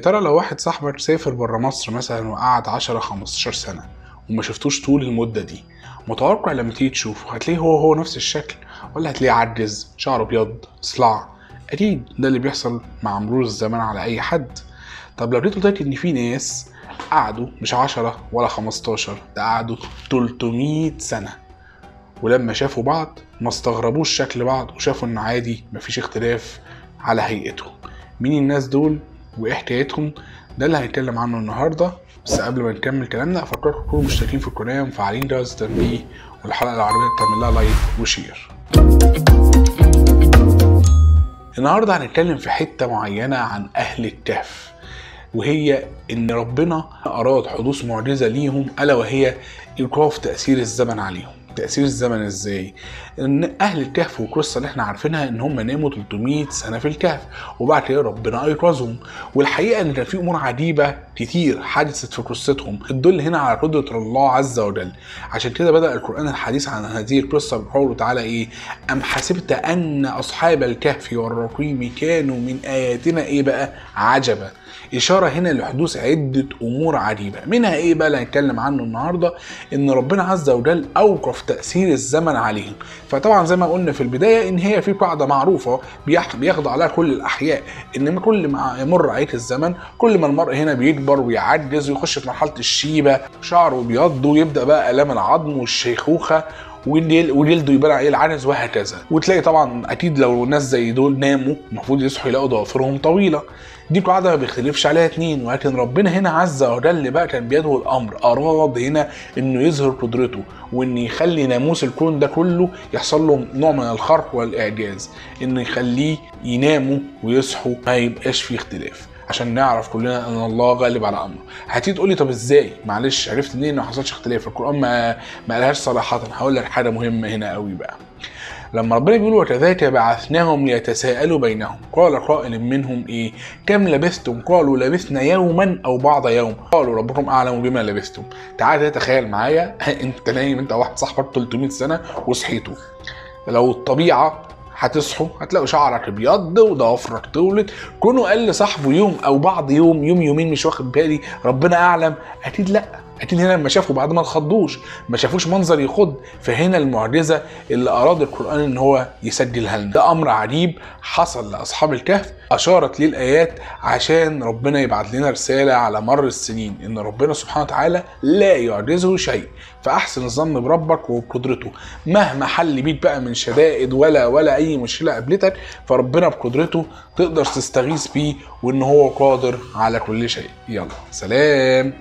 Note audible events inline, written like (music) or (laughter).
يا ترى لو واحد صاحبك سافر بره مصر مثلا وقعد 10 15 سنة وما شفتوش طول المدة دي متوقع لما تيجي تشوفه هتلاقيه هو هو نفس الشكل ولا هتلاقيه عجز شعره أبيض صلع؟ أكيد ده اللي بيحصل مع مرور الزمان على أي حد. طب لو جيت قلت إن في ناس قعدوا مش 10 ولا 15 ده قعدوا 300 سنة ولما شافوا بعض ما استغربوش شكل بعض وشافوا إن عادي مفيش اختلاف على هيئتهم. مين الناس دول؟ وايه ده اللي هنتكلم عنه النهارده. بس قبل ما نكمل كلامنا أفكركم تكونوا مشتركين في القناة ومفعلين جرس التنبيه والحلقة العربية تعمل لها like و share. النهارده هنتكلم في حتة معينة عن أهل الكهف وهي إن ربنا أراد حدوث معجزة ليهم ألا وهي إيقاف تأثير الزمن عليهم. تأثير الزمن إزاي؟ إن أهل الكهف والقصة اللي إحنا عارفينها إن هم ناموا 300 سنة في الكهف وبعد كده ربنا إيقظهم والحقيقة إن كان في أمور عجيبة كتير حدثت في قصتهم تدل هنا على قدرة الله عز وجل عشان كده بدأ القرآن الحديث عن هذه القصة بقوله تعالى إيه؟ أم حسبت أن أصحاب الكهف والرقيم كانوا من آياتنا إيه بقى؟ عجبا إشارة هنا لحدوث عدة أمور عجيبة منها إيه بقى اللي هنتكلم عنه النهاردة إن ربنا عز وجل أوقف تأثير الزمن عليهم. فطبعا زي ما قلنا في البداية إن هي في قاعدة معروفة بيخضع لها كل الأحياء إن كل ما يمر عليك الزمن كل ما المرء هنا بيكبر ويعجز ويخش في مرحلة الشيبة شعره بيض ويبدأ بقى آلام العظم والشيخوخة وجلده يبان عليه العنز وهكذا. وتلاقي طبعا أكيد لو ناس زي دول ناموا المفروض يصحوا يلاقوا ضوافرهم طويلة. دي قاعدة ما بيختلفش عليها اتنين. ولكن ربنا هنا عز وجل بقى كان بيده الأمر. أراد هنا إنه يظهر قدرته وإن يخلي ناموس الكون ده كله يحصل له نوع من الخرق والإعجاز. إنه يخليه يناموا ويصحوا ما يبقاش فيه اختلاف. عشان نعرف كلنا أن الله غالب على أمره. هتيجي تقول لي طب إزاي؟ معلش عرفت منين ما حصلش اختلاف؟ القرآن ما ما قالهاش صراحة. هقول لك حاجة مهمة هنا قوي بقى. لما ربنا بيقول وكذلك بعثناهم ليتساءلوا بينهم. قال قائل منهم إيه؟ كم لبثتم؟ قالوا لبثنا يوما أو بعض يوم. قالوا ربكم أعلم بما لبثتم. تعال تخيل معايا. (laughs) أنت نايم أنت واحد صاحبك 300 سنة وصحيتوا لو الطبيعة هتصحوا هتلاقوا شعرك ابيض وضوافرك طولت. كونه قال لصاحبه يوم أو بعض يوم يوم يومين مش واخد بالي ربنا أعلم. أكيد لأ. أكيد هنا لما شافوا بعد ما اتخضوش ما شافوش منظر يخض فهنا المعجزة اللي أراد القرآن إن هو يسجلها لنا ده أمر عجيب حصل لأصحاب الكهف أشارت ليه الايات عشان ربنا يبعت لنا رسالة على مر السنين إن ربنا سبحانه وتعالى لا يعجزه شيء. فأحسن الظن بربك وبقدرته. مهما حل بيك بقى من شدائد ولا ولا أي مشكلة قابلتك فربنا بقدرته تقدر تستغيث بيه وإن هو قادر على كل شيء. يلا سلام.